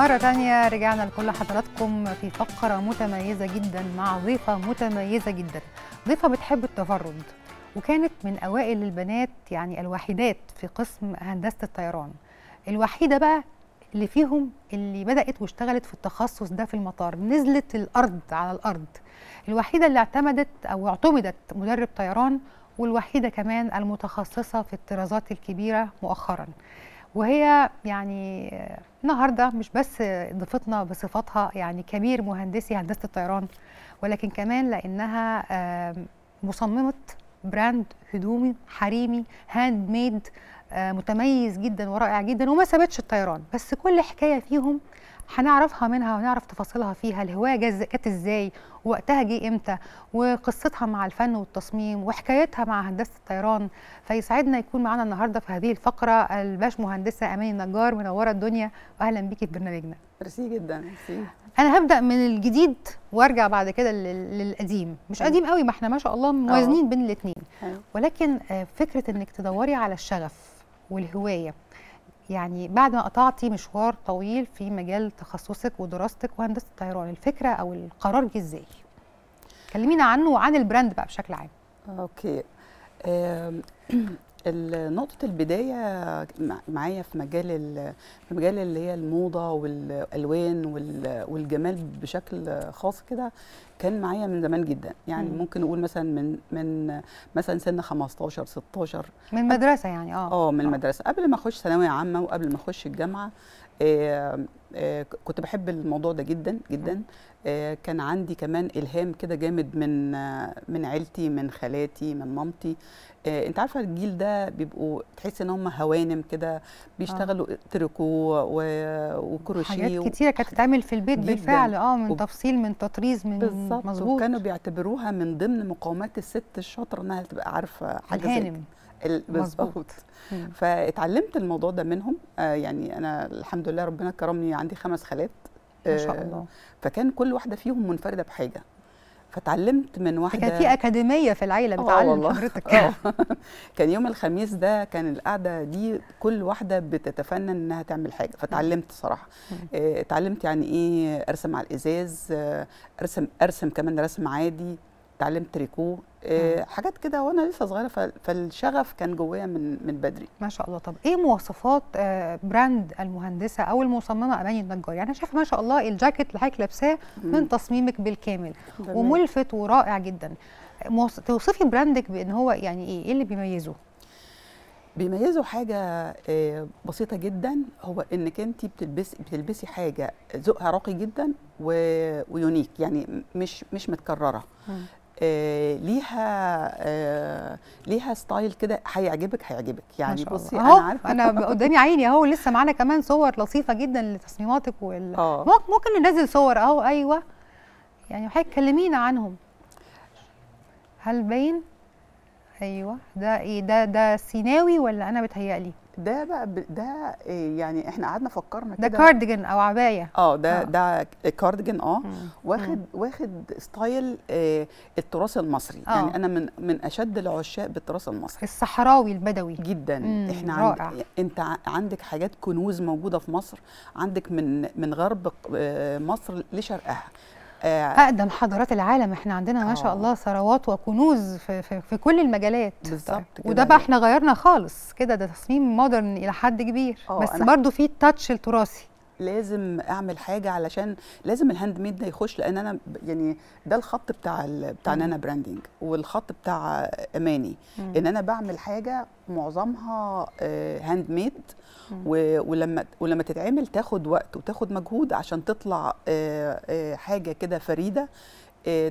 ومرة تانية رجعنا لكل حضراتكم في فقرة متميزة جدا مع ضيفة متميزة جدا. ضيفة بتحب التفرد وكانت من أوائل البنات يعني الوحيدات في قسم هندسة الطيران. الوحيدة بقى اللي فيهم اللي بدأت واشتغلت في التخصص ده في المطار نزلت الأرض على الأرض. الوحيدة اللي اعتمدت أو اعتمدت مدرب طيران والوحيدة كمان المتخصصة في الطرازات الكبيرة مؤخراً. وهي يعني النهارده مش بس ضيفتنا بصفتها يعني كبير مهندسي هندسة الطيران ولكن كمان لأنها مصممة brand هدومي حريمي handmade متميز جدا ورائع جدا وما سابتش الطيران. بس كل حكاية فيهم هنعرفها منها ونعرف تفاصيلها فيها الهواية جت إزاي وقتها جه إمتى وقصتها مع الفن والتصميم وحكايتها مع هندسة الطيران. فيسعدنا يكون معانا النهارده في هذه الفقرة الباش مهندسة أماني النجار منورة الدنيا. واهلا بيكي في برنامجنا. ميرسي جدا أنا هبدأ من الجديد وأرجع بعد كده للقديم. مش قديم قوي ما إحنا ما شاء الله موازنين بين الاثنين ولكن فكرة إنك تدوري على الشغف والهواية. يعني بعد ما قطعتي مشوار طويل في مجال تخصصك ودراستك وهندسة الطيران الفكرة أو القرار جه إزاي؟ كلمينا عنه وعن ال brand بقى بشكل عام. okay. نقطة البداية معايا في مجال في مجال اللي هي الموضة والألوان والجمال بشكل خاص كده كان معايا من زمان جدا. يعني مم. ممكن نقول مثلا من من مثلا سن 15 16 من المدرسة يعني آه. آه من المدرسة. قبل ما أخش ثانوية عامة وقبل ما أخش الجامعة آه آه كنت بحب الموضوع ده جدا جدا. آه كان عندي كمان إلهام كده جامد من آه من عيلتي من خالاتي من مامتي. آه أنت عارفة الجيل ده بيبقوا تحس إن هم هوانم كده بيشتغلوا آه. تريكو وكروشيه حاجات كتيرة كانت تتعمل في البيت بالفعل. آه من وب... تفصيل من تطريز من بالظبط. مظبوط. وكانوا بيعتبروها من ضمن مقومات الست الشاطرة إنها تبقى عارفة حاجة زي كده. بالظبط. فاتعلمت الموضوع ده منهم. آه يعني أنا الحمد لله ربنا كرمني عندي خمس خالات. ما شاء الله. فكان كل واحدة فيهم منفردة بحاجة. فتعلمت من واحدة كان في أكاديمية في العيلة بتعلم حضرتك كان يوم الخميس ده كان القعدة دي كل واحدة بتتفنن إنها تعمل حاجة. فتعلمت صراحة. آه اتعلمت يعني إيه أرسم على الإزاز آه أرسم أرسم كمان رسم عادي. اتعلمت تريكو آه حاجات كده وأنا لسه صغيرة فالشغف كان جوايا من من بدري. ما شاء الله. طب إيه مواصفات آه brand المهندسة أو المصممة أماني النجار؟ يعني أنا شايفة ما شاء الله الجاكيت اللي حضرتك لابساه من تصميمك بالكامل دمين. وملفت ورائع جدا. توصفي brand ك بان هو يعني إيه؟ إيه اللي بيميزه؟ بيميزه حاجة بسيطة جدا هو انك انت بتلبسي بتلبسي حاجة ذوقها راقي جدا و unique يعني مش مش متكررة. آه ليها آه ليها style كده هيعجبك هيعجبك. يعني بصي أنا عارفة. أنا قدامي عيني أهو لسه معانا كمان صور لطيفة جدا لتصميماتك وال أوه. ممكن ننزل صور أهو. أيوه. يعني حضرتك كلمينا عنهم. هل باين؟ أيوه. ده إيه؟ ده ده سيناوي ولا أنا بتهيألي؟ ده بقى ده يعني إحنا قعدنا فكرنا كده. ده كارديجان أو عباية. آه ده آه. ده كارديجان آه. واخد مم. واخد style آه التراث المصري. آه. يعني أنا من من أشد العشاق بالتراث المصري. الصحراوي البدوي. جدا. مم. إحنا عند أنت عندك حاجات كنوز موجودة في مصر. عندك من من غرب مصر لشرقها. أقدم حضارات العالم. إحنا عندنا ما شاء الله ثروات وكنوز في, في, في كل المجالات. بالظبط وده بقى إحنا غيرنا خالص. كده ده تصميم modern إلى حد كبير. بس برضو في ال touch التراثي. لازم أعمل حاجة علشان لازم ال handmade ده يخش لأن أنا يعني ده الخط بتاع بتاع نانا branding والخط بتاع أماني. مم. إن أنا بعمل حاجة معظمها handmade ولما ولما تتعمل تاخد وقت وتاخد مجهود عشان تطلع حاجة كده فريدة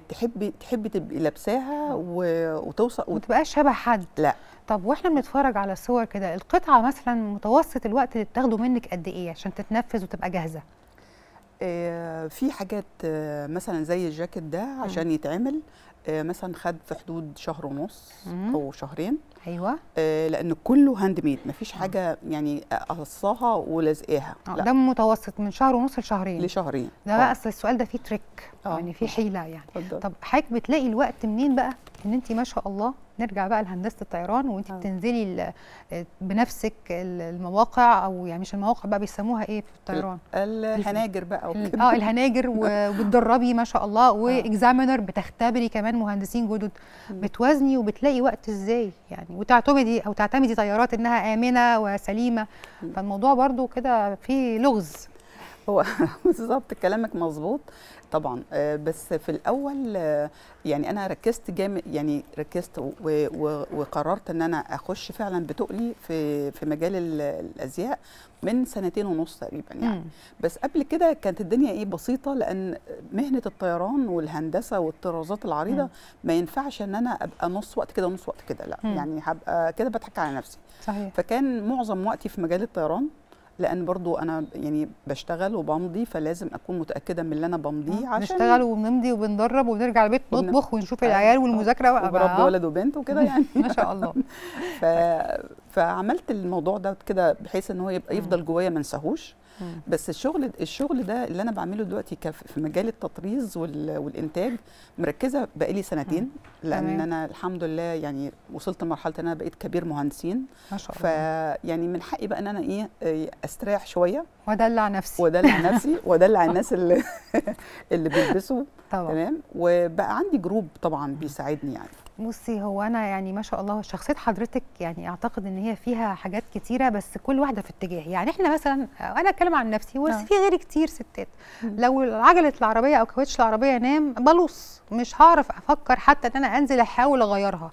تحبي تحبي تبقي لابساها وتوصل وما تبقاش شبه حد. لا. طب وإحنا بنتفرج على الصور كده القطعة مثلا متوسط الوقت اللي بتاخده منك قد إيه عشان تتنفذ وتبقى جاهزة؟ آه في حاجات آه مثلا زي الجاكيت ده عشان يتعمل آه مثلا خد في حدود شهر ونص. أو شهرين. أيوه. لأن كله handmade مفيش حاجة يعني قصاها ولازقاها. آه ده متوسط من شهر ونص لشهرين. لشهرين. ده بقى أصل السؤال ده فيه trick. يعني فيه حيلة يعني. طب حضرتك بتلاقي الوقت منين بقى؟ إن انت ما شاء الله نرجع بقى لهندسة الطيران وانت آه. بتنزلي آه، بنفسك ال- المواقع أو يعني مش المواقع بقى بيسموها إيه في الطيران؟ الهناجر بقى وكده. آه الهناجر وبتدربي ما شاء الله و examiner بتختبري كمان مهندسين جدد. بتوازني وبتلاقي وقت إزاي؟ يعني وتعتمدي أو تعتمدي طيارات إنها آمنة وسليمة. فالموضوع برضو كده فيه لغز. هو بالظبط كلامك مظبوط. طبعا آه، بس في الأول آه، يعني أنا ركزت جامد يعني ركزت وقررت إن أنا أخش فعلا بتقلي في في مجال ال- الأزياء من سنتين ونص تقريبا يعني مم. بس قبل كده كانت الدنيا إيه بسيطة لأن مهنة الطيران والهندسة والطرازات العريضة مم. ما ينفعش إن أنا أبقى نص وقت كده ونص وقت كده لأ مم. يعني هبقى كده بضحك على نفسي صحيح فكان معظم وقتي في مجال الطيران لأن برضو أنا يعني بشتغل وبمضي فلازم أكون متأكدة من اللي أنا بمضيه عشان نشتغل وبنمضي وبندرب ونرجع البيت نطبخ ونشوف أيوة. العيال والمذاكرة بقى وبربي بقى. ولد وبنت وكده يعني ما شاء الله ف... فعملت الموضوع ده كده بحيث إن هو يبقى. يفضل جوايا ما انساهوش. بس الشغل الشغل ده اللي أنا بعمله دلوقتي في مجال التطريز وال... والإنتاج مركزة بقالي سنتين لأن تمام. أنا الحمد لله يعني وصلت لمرحلة إن أنا بقيت كبير مهندسين. ما شاء الله. يعني من حقي بقى إن أنا إيه آه، أستريح شوية. ودلع نفسي. وأدلع نفسي وأدلع الناس اللي اللي بيلبسوا. تمام. وبقى عندي جروب طبعا بيساعدني يعني. بصي هو أنا يعني ما شاء الله شخصية حضرتك يعني أعتقد إن هي فيها حاجات كتيرة بس كل واحدة في اتجاه. يعني إحنا مثلا أنا أتكلم عن نفسي بس آه. في غيري كتير ستات. لو عجلة العربية أو كاوتش العربية نام بلوص. مش هعرف أفكر حتى إن أنا أنزل أحاول أغيرها.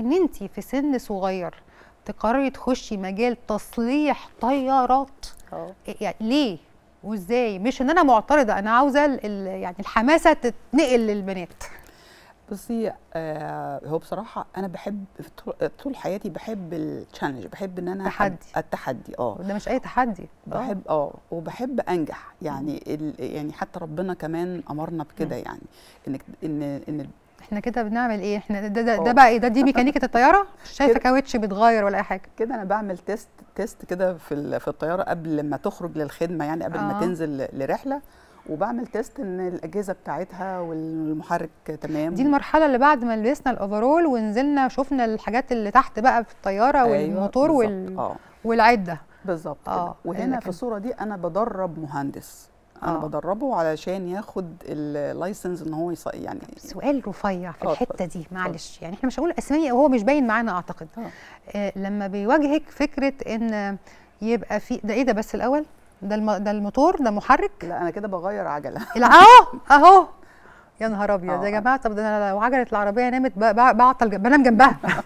إن انت في سن صغير تقرري تخشي مجال تصليح طيارات. آه. يعني ليه؟ وإزاي؟ مش إن أنا معترضة أنا عاوزة يعني الحماسة تتنقل للبنات. بصي آه هو بصراحة أنا بحب طول- حياتي بحب التشالنج بحب إن أنا تحدي. التحدي آه ده مش أي تحدي آه. بحب آه وبحب أنجح يعني ال يعني حتى ربنا كمان أمرنا بكده يعني إنك إن إن إحنا كده بنعمل إيه إحنا ده ده, ده آه. بقى إيه ده دي ميكانيكة الطيارة شايفة. كاوتش بيتغير ولا أي حاجة كده أنا بعمل test test كده في في الطيارة قبل ما تخرج للخدمة يعني قبل آه. ما تنزل ل- لرحلة وبعمل test إن الأجهزة بتاعتها والمحرك تمام. دي المرحلة اللي بعد ما لبسنا ال overall ونزلنا شفنا الحاجات اللي تحت بقى في الطيارة أيوة، والموتور بالظبط. وال... آه. والعدة. بالظبط آه، وهنا في الصورة دي أنا بدرب مهندس. أنا آه. بدربه علشان ياخد اللايسنس إن هو يص... يعني سؤال رفيع في آه، الحتة دي معلش. يعني إحنا مش هنقول أسامي وهو مش باين معانا أعتقد. آه. آه لما بيواجهك فكرة إن يبقى في ده إيه ده بس الأول؟ ده الم... ده الموتور ده محرك؟ لا أنا كده بغير عجلة. أهو أهو. يا نهار أبيض. آه. يا جماعة طب ده أنا لو عجلة العربية نامت ب- ب- بعطل جنب- بنام جنبها.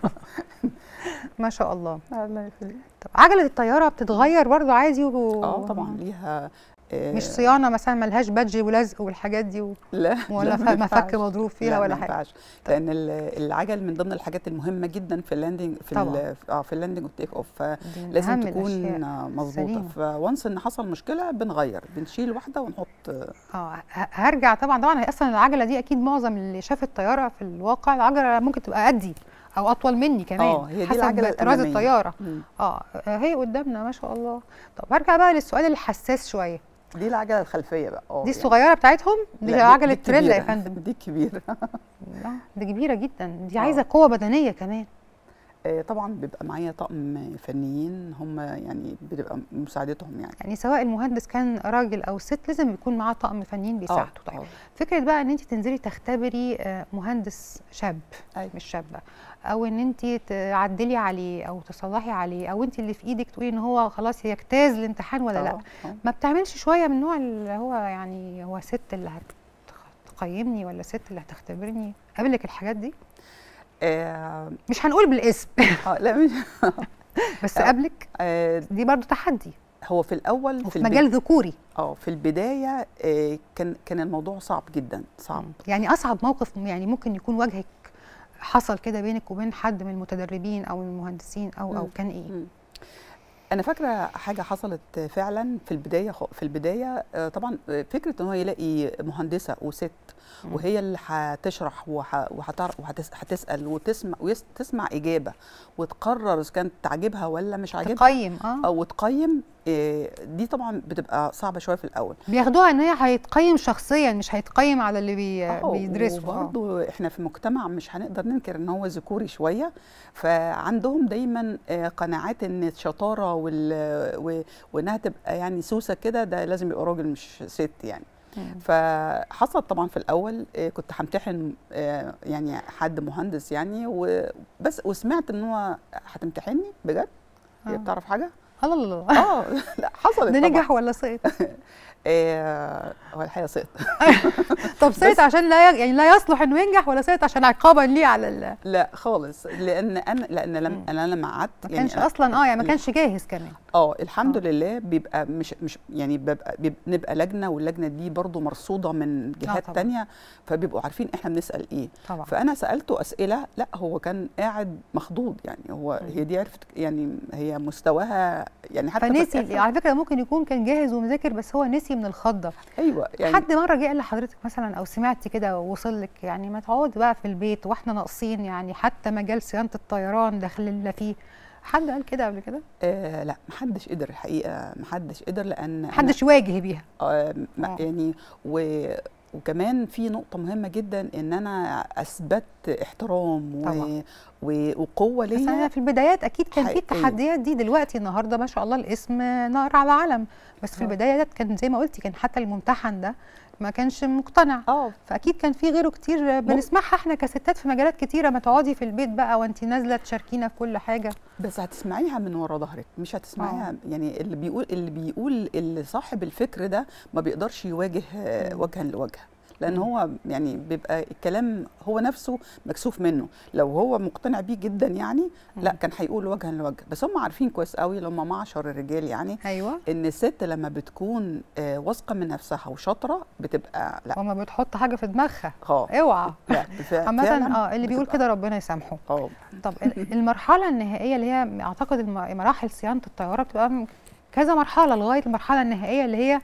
ما شاء الله. الله يخليك. طب عجلة الطيارة بتتغير برضه عادي و... آه طبعا ليها آه، مش صيانة مثلا ملهاش patch ولزق والحاجات دي و... لا ولا لا، مفك. مضروب فيها لا، ولا حاجة. ينفعش. لأن ال- العجل من ضمن الحاجات المهمة جدا في ال landing في طبعاً. آه في ال landing وال take off فلازم تكون. آه، مظبوطة. ف once إن حصل مشكلة بنغير. بنشيل واحدة ونحط. آه، آه هرجع طبعا. طبعا هي أصلا العجلة دي أكيد معظم اللي شاف الطيارة في الواقع العجلة ممكن تبقى قدي أو أطول مني كمان آه هي دي حسب طراز الطيارة. مم. آه هي قدامنا ما شاء الله. طب هرجع بقى للسؤال الحساس شوية. دي العجلة الخلفية بقى آه دي يعني. الصغيرة بتاعتهم دي عجلة تريلا يا. فندم دي الكبيره آه، دي كبيرة جدا دي آه. عايزة قوة بدنية كمان طبعا بيبقى معايا طقم فنيين هم يعني بتبقى مساعدتهم يعني يعني سواء المهندس كان راجل أو ست لازم يكون معاه طقم فنيين بيساعده آه، طيب آه. فكرة بقى إن أنت تنزلي تختبري آه، مهندس شاب أيوة. مش شابه أو إن أنت تعدلي عليه أو تصلحي عليه أو أنت اللي في إيدك تقولي إن هو خلاص يجتاز الامتحان ولا لأ آه، آه. ما بتعملش شوية من نوع اللي هو يعني هو ست اللي هتقيمني ولا ست اللي هتختبرني قابلك الحاجات دي آه، مش هنقول بالاسم آه، لا مش بس. قابلك آه، دي برضو تحدي هو في الأول البد- مجال ذكوري آه في البداية آه، كان كان الموضوع صعب جدا صعب يعني أصعب موقف يعني ممكن يكون واجهك حصل كده بينك وبين حد من المتدربين أو المهندسين أو أو. كان إيه. أنا فاكرة حاجة حصلت فعلا في البداية في البداية طبعا فكرة إن هو يلاقي مهندسة وست. وهي اللي هتشرح وه- وهتعرف وهتس- هتسأل وتسمع وتسمع إجابة وتقرر إذا كانت تعجبها ولا مش عاجبها تقيم آه أو تقيم إيه، دي طبعا بتبقى صعبة شوية في الأول بياخدوها إن هي هيتقيم شخصيا مش هيتقيم على اللي بي... آه، بيدرسوا آه. وبرضه إحنا في مجتمع مش هنقدر ننكر إن هو ذكوري شوية فعندهم دايما آه، قناعات إن الشطارة وال... وإنها تبقى يعني سوسة كده ده لازم يبقى راجل مش ست يعني. فحصل طبعا في الأول آه، كنت همتحن آه، يعني حد مهندس يعني وبس وسمعت إن هو هتمتحني بجد؟ آه. بتعرف حاجة؟ الله آه لا حصلت ده نجح ولا سقط آه، هو الحقيقة سقط طب سقط عشان لا يعني لا يصلح إنه ينجح ولا سقط عشان عقابا ليه على ال... لا خالص لأن أنا لأن مم. أنا لما قعدت ما يعني كانش أصلا آه يعني ما كانش جاهز كمان آه الحمد آه. لله بيبقى مش مش يعني بيبقى بنبقى لجنة واللجنة دي برضو مرصودة من جهات طبعاً. تانية فبيبقوا عارفين إحنا بنسأل إيه طبعا فأنا سألته أسئلة لا هو كان قاعد مخضوض يعني هو. هي دي عرفت يعني هي مستواها يعني حتى فنسي على فكرة ممكن يكون كان جاهز ومذاكر بس هو نسي من الخضه أيوه يعني حد مرة جه قال لحضرتك مثلا أو سمعتي كده ووصل لك يعني ما تقعدي بقى في البيت وإحنا ناقصين يعني حتى مجال صيانة الطيران داخلين فيه. حد قال كده قبل كده؟ آه لا محدش قدر الحقيقة محدش قدر لأن محدش يواجه بيها. آه آه. يعني و وكمان في نقطة مهمة جدا إن أنا أثبت احترام طبعا. و... و... وقوة بس أنا ليا في البدايات أكيد كان في. التحديات دي دلوقتي النهارده ما شاء الله الاسم نار على علم بس في آه. البدايات كان زي ما قلتي كان حتى الممتحن ده ما كانش مقتنع. آه فأكيد كان في غيره كتير بنسمعها إحنا كستات في مجالات كتيرة. ما تقعدي في البيت بقى وانت نازلة تشاركينا في كل حاجة. بس هتسمعيها من ورا ظهرك مش هتسمعيها يعني اللي بيقول اللي بيقول اللي صاحب الفكر ده ما بيقدرش يواجه. وجها لوجه. لأن. هو يعني بيبقى الكلام هو نفسه مكسوف منه. لو هو مقتنع بيه جدا يعني لا. كان هيقول وجها لوجه. بس هم عارفين كويس قوي لما معشر الرجال يعني أيوه. إن الست لما بتكون آه، واثقة من نفسها وشاطرة بتبقى لا. وما بتحط حاجة في دماغها. آه. اوعى. فعلاً آه اللي بيقول كده ربنا يسامحه. آه. طب ال- المرحلة النهائية اللي هي أعتقد مراحل صيانة الطيارة بتبقى كذا مرحلة لغاية المرحلة النهائية اللي هي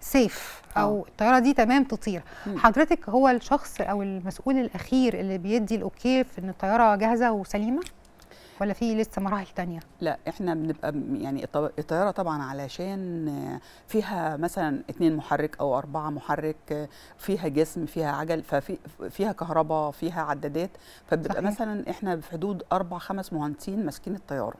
سيف أو الطيارة دي تمام تطير. مم. حضرتك هو الشخص أو المسؤول الأخير اللي بيدي الأوكي في إن الطيارة جاهزة وسليمة؟ ولا في لسه مراحل تانية لا إحنا بنبقى يعني الط- الطيارة طبعا علشان فيها مثلا اتنين محرك أو أربعة محرك فيها جسم فيها عجل ففي فيها كهرباء فيها عدادات فبيبقى صحيح. مثلا إحنا في حدود أربع خمس مهندسين ماسكين الطيارة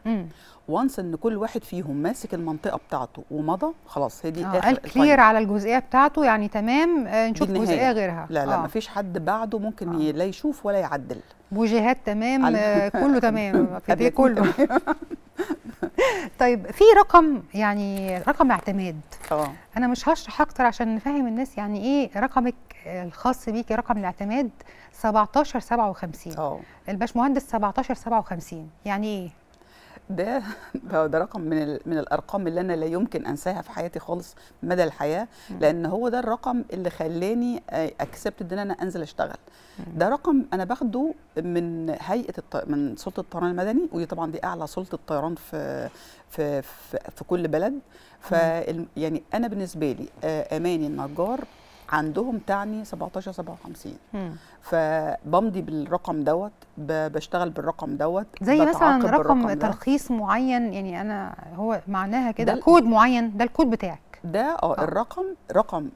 وانس إن كل واحد فيهم ماسك المنطقة بتاعته ومضى خلاص هي دي آه آخر قال. كلير على الجزئية بتاعته يعني تمام آه نشوف. جزئية غيرها لا لا آه. مفيش حد بعده ممكن آه. لا يشوف ولا يعدل بوجيهات تمام آه كله تمام في كله. طيب في رقم يعني رقم اعتماد. آه. أنا مش هشرح أكتر عشان نفهم الناس يعني إيه رقمك الخاص بيكي رقم الاعتماد 17 57 آه. الباشمهندس 17 57 يعني إيه؟ ده ده رقم من من الأرقام اللي أنا لا يمكن أنساها في حياتي خالص مدى الحياة. لأن هو ده الرقم اللي خلاني اكسبت إن أنا أنزل أشتغل. ده رقم أنا باخده من هيئة الط... من سلطة الطيران المدني ودي طبعا دي أعلى سلطة طيران في في في, في كل بلد ف يعني أنا بالنسبة لي آه، أماني النجار عندهم تعني 17 57 مم. فبمضي بالرقم دوت بشتغل بالرقم دوت زي مثلا رقم بالرقم ده. ترخيص معين يعني أنا هو معناها كده كود معين ده الكود بتاعك ده آه آه. الرقم رقم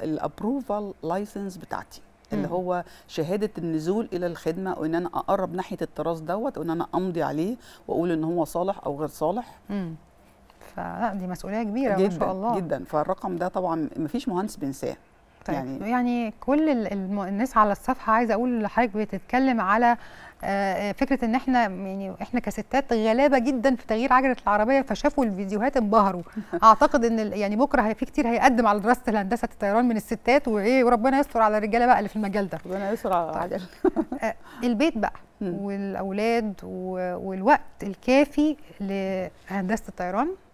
ال approval license بتاعتي اللي. هو شهادة النزول إلى الخدمة وإن أنا أقرب ناحية الطراز دوت وإن أنا أمضي عليه وأقول إن هو صالح أو غير صالح مم. فلا دي مسؤولية كبيرة ما جدا شاء الله جدا فالرقم ده طبعا مفيش مهندس بينساه طيب يعني- يعني, كل الناس على الصفحة عايزة أقول لحضرتك بتتكلم على آه، فكرة إن إحنا يعني إحنا كستات غلابة جدا في تغيير عجلة العربية فشافوا الفيديوهات انبهروا أعتقد إن يعني بكرة في كتير هيقدم على دراسة الهندسة الطيران من الستات وإيه وربنا يستر على الرجالة بقى اللي في المجال ده ربنا يسرع طيب. عجل آه، البيت بقى. والأولاد والوقت الكافي لهندسة الطيران. آه،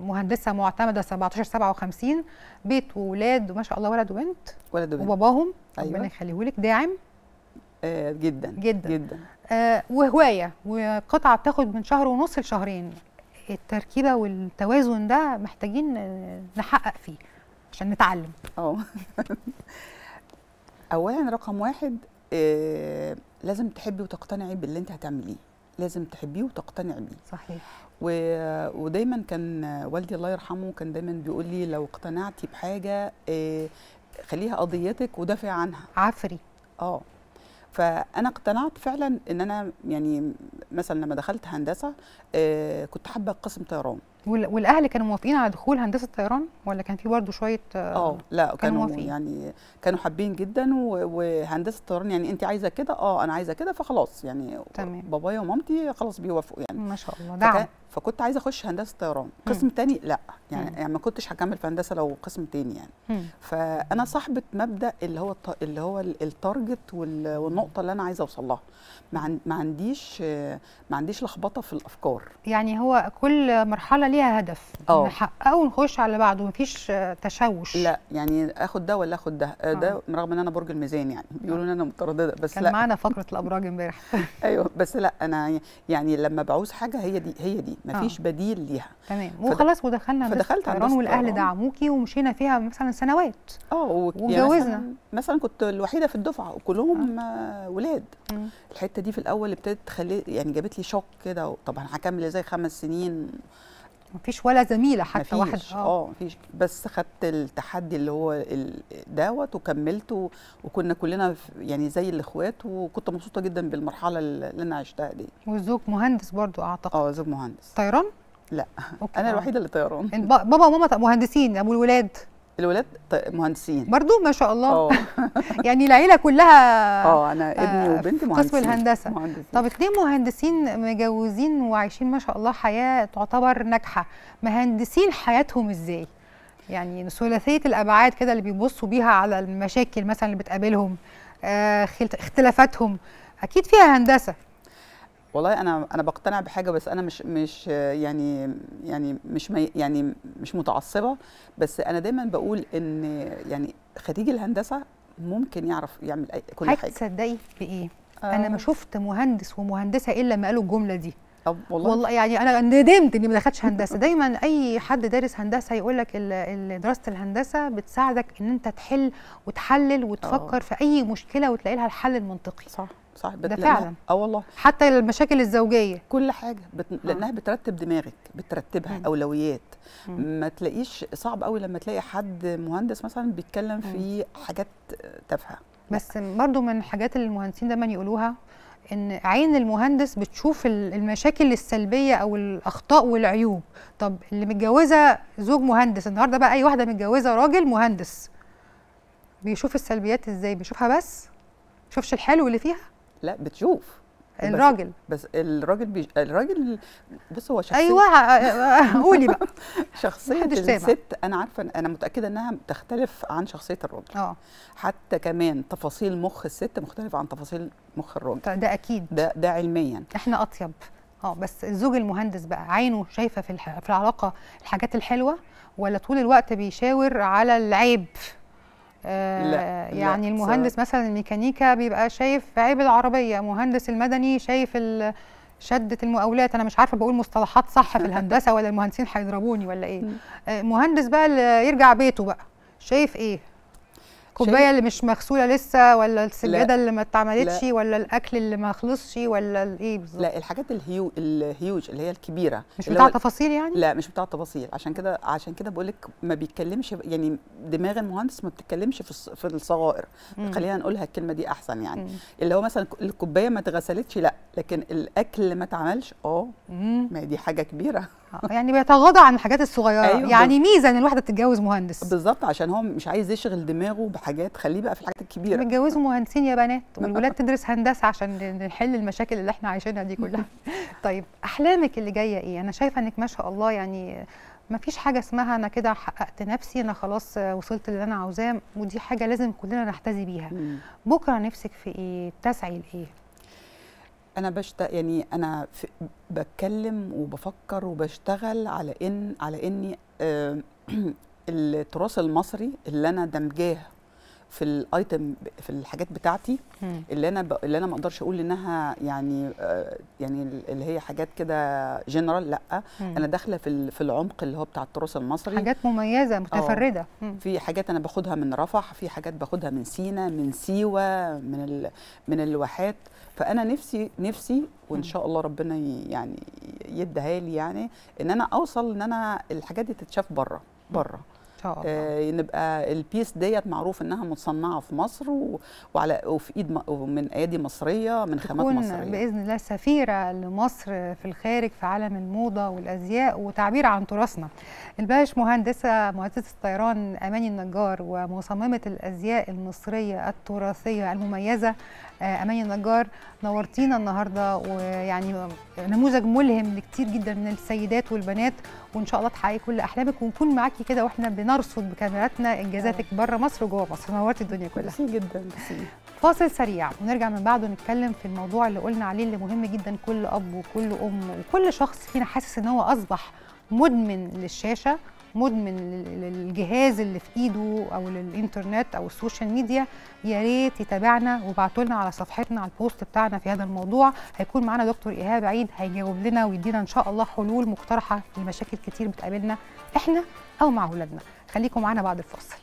مهندسة معتمدة 17 57 بيت واولاد وما شاء الله ولد وبنت. ولد وبنت. وباباهم. أيوة. ربنا يخليهولك. داعم. آه جدا. جدا. جدا. آه وهواية. وقطعة بتاخد من شهر ونص لشهرين. التركيبة والتوازن ده محتاجين آه، نحقق فيه عشان نتعلم. آه اولا رقم واحد آه لازم تحبي وتقتنعي باللي انت هتعمليه. لازم تحبيه وتقتنعي بيه. صحيح. ودايما كان والدي الله يرحمه كان دايما بيقول لي لو اقتنعتي بحاجة آه خليها قضيتك ودافعي عنها. عفري. آه. فأنا اقتنعت فعلا إن أنا يعني مثلا لما دخلت هندسة آه كنت حابة قسم طيران. والأهل كانوا موافقين على دخول هندسة طيران ولا كان في برضه شوية آه لا كانوا موافقين. يعني كانوا حابين جدا وهندسة الطيران يعني انت عايزة كده؟ آه أنا عايزة كده فخلاص يعني تمام. بابايا ومامتي خلاص بيوافقوا يعني. ما شاء الله فكان دعم. فكنت عايزة أخش هندسة طيران. قسم تاني؟ لا يعني, مم. يعني ما كنتش هكمل في هندسة لو قسم تاني يعني. مم. فأنا صاحبة مبدأ اللي هو الت- اللي هو ال- ال target وال- والنقطة اللي أنا عايزة أوصل لها. ما عن- ما عنديش آه، ما عنديش لخبطة في الأفكار. يعني هو كل مرحلة ليها هدف. نحققه ونخش على بعضه مفيش آه، تشوش لا يعني آخد ده ولا آخد ده آه،. ده رغم إن أنا برج الميزان يعني بيقولوا إن أنا مترددة بس كان لا معانا فقرة الأبراج امبارح أيوه بس لا أنا يعني لما بعوز حاجة هي دي هي دي مفيش بديل ليها تمام وخلاص ودخلنا فدخلت هندسة والاهل طيران. دعموكي ومشينا فيها مثلا سنوات آه واتجوزنا. مثلا, مثلا كنت الوحيدة في الدفعة وكلهم آه. ولاد مم. الحتة دي في الأول ابتدت تخلي يعني جابت لي شوك كده طب أنا هكمل إزاي خمس سنين مفيش ولا زميلة حتى واحد مفيش آه. مفيش. بس خدت التحدي اللي هو دوت وكملته وكنا كلنا يعني زي الإخوات وكنت مبسوطة جدا بالمرحلة اللي أنا عشتها دي. والزوج مهندس برضو أعتقد. آه زوج مهندس. طيران؟ لا أوكي. أنا آه. الوحيدة اللي طيران. بابا وماما مهندسين أبو الولاد. الولاد مهندسين. برضو ما شاء الله. آه. يعني العيلة كلها آه أنا ابني آه، وبنتي في مهندسين. قسم الهندسة. مهندسين. طب اتنين مهندسين مجوزين وعايشين ما شاء الله حياة تعتبر ناجحة. مهندسين حياتهم إزاي؟ يعني ثلاثية الأبعاد كده اللي بيبصوا بيها على المشاكل مثلا اللي بتقابلهم آه اختلافاتهم. أكيد فيها هندسة. والله أنا أنا بقتنع بحاجة بس أنا مش مش يعني يعني مش يعني مش متعصبة. بس أنا دايما بقول إن يعني خريج الهندسة ممكن يعرف يعمل أي كل حاجة. تصدقي بايه أنا ما شفت مهندس ومهندسة إلا لما قالوا الجملة دي. طب والله, والله يعني أنا ندمت إني ما دخلتش هندسة. دايما أي حد دارس هندسة يقول لك دراسة الهندسة بتساعدك إن أنت تحل وتحلل وتفكر آه. في أي مشكلة وتلاقي لها الحل المنطقي. صح. صح ده فعلا. آه والله. حتى المشاكل الزوجية. كل حاجة بت... لأنها بترتب دماغك بترتبها مم. أولويات. مم. ما تلاقيش صعب قوي لما تلاقي حد مهندس مثلا بيتكلم في حاجات تافهة. بس برضو من الحاجات اللي المهندسين دايما يقولوها إن عين المهندس بتشوف ال- المشاكل السلبية أو الأخطاء والعيوب. طب اللي متجوزة زوج مهندس النهارده بقى أي واحدة متجوزة راجل مهندس بيشوف السلبيات إزاي؟ بيشوفها بس؟ شوفش الحلو اللي فيها؟ لا بتشوف. بس- الراجل. بس الراجل بي... الراجل بص هو شخصية. أيوه قولي بقى. شخصية. الست أنا عارفة أنا متأكدة إنها تختلف عن شخصية الراجل. آه. حتى كمان تفاصيل مخ الست مختلفة عن تفاصيل مخ الراجل. ده- ده أكيد. ده ده علميا. إحنا أطيب. آه بس الزوج المهندس بقى عينه شايفة في الح... في العلاقة الحاجات الحلوة ولا طول الوقت بيشاور على العيب؟ آه لا، لا، يعني المهندس مثلا الميكانيكا بيبقى شايف عيب العربية مهندس المدني شايف. شدة المقاولات. أنا مش عارفة بقول مصطلحات صح في الهندسة ولا المهندسين هيضربوني ولا إيه. آه مهندس بقى يرجع بيته بقى شايف إيه؟ الكوبايه اللي مش مغسولة لسه ولا السجادة اللي ما اتعملتش ولا الأكل اللي ما خلصش ولا الايه بالظبط؟ لا الحاجات الهيو الهيوج اللي هي الكبيرة مش بتاع تفاصيل يعني؟ لا مش بتاع التفاصيل. عشان كده عشان كده بقول لك ما بيتكلمش يعني دماغ المهندس ما بتتكلمش في في الصغائر. مم. خلينا نقولها الكلمة دي أحسن يعني. مم. اللي هو مثلا الكوباية ما اتغسلتش لا. لكن الأكل اللي ما اتعملش آه. ما هي دي حاجة كبيرة. يعني بيتغاضى عن الحاجات الصغيرة. أيوة، يعني ميزة إن الواحدة تتجوز مهندس. بالظبط عشان هو مش عايز يشغل دماغه بحاجات خليه بقى في الحاجات الكبيرة. بيتجوزوا مهندسين يا بنات والولاد تدرس هندسة عشان نحل المشاكل اللي إحنا عايشينها دي كلها. طيب أحلامك اللي جاية إيه؟ أنا شايفة إنك ما شاء الله يعني ما فيش حاجة اسمها أنا كده حققت نفسي أنا خلاص وصلت اللي أنا عاوزاه ودي حاجة لازم كلنا نحتذي بيها. بكرة نفسك في إيه؟ بتسعي لإيه؟ أنا بشت يعني أنا بتكلم وبفكر وبشتغل على ان على إني التراث المصري اللي أنا دمجاه في الايتم في الحاجات بتاعتي مم. اللي أنا ب... اللي أنا ما أقدرش أقول إنها يعني آه، يعني اللي هي حاجات كده جنرال لأ مم. أنا داخلة في ال- في العمق اللي هو بتاع التراث المصري حاجات مميزة متفردة مم. في حاجات أنا باخدها من رفح في حاجات باخدها من سينا من سيوة من ال... من الواحات فأنا نفسي نفسي وإن. شاء الله ربنا يعني يديها لي يعني إن أنا أوصل إن أنا الحاجات دي تتشاف بره بره آه نبقى ال piece ديت معروف إنها متصنعة في مصر و... وعلى وفي إيد م... ومن أيادي مصرية من خامات تكون مصرية بإذن الله سفيرة لمصر في الخارج في عالم الموضة والأزياء وتعبير عن تراثنا. الباش مهندسة مهندسة الطيران أماني النجار ومصممة الأزياء المصرية التراثية المميزة آه، أماني النجار نورتينا النهارده ويعني نموذج ملهم لكتير جدا من السيدات والبنات وإن شاء الله تحققي كل أحلامك ونكون معاكي كده وإحنا بنرصد بكاميراتنا إنجازاتك بره مصر وجوه مصر. نورتي الدنيا كلها. ميرسي جدا. ميرسي فاصل سريع ونرجع من بعده نتكلم في الموضوع اللي قلنا عليه اللي مهم جدا كل أب وكل أم وكل شخص فينا حاسس إن هو أصبح مدمن للشاشة مدمن لل- للجهاز اللي في إيده أو للإنترنت أو ال social media. يا ريت يتابعنا وابعتوا لنا على صفحتنا على ال post بتاعنا في هذا الموضوع. هيكون معانا دكتور إيهاب عيد هيجاوب لنا ويدينا إن شاء الله حلول مقترحة لمشاكل كتير بتقابلنا إحنا أو مع أولادنا. خليكم معانا بعد الفاصل.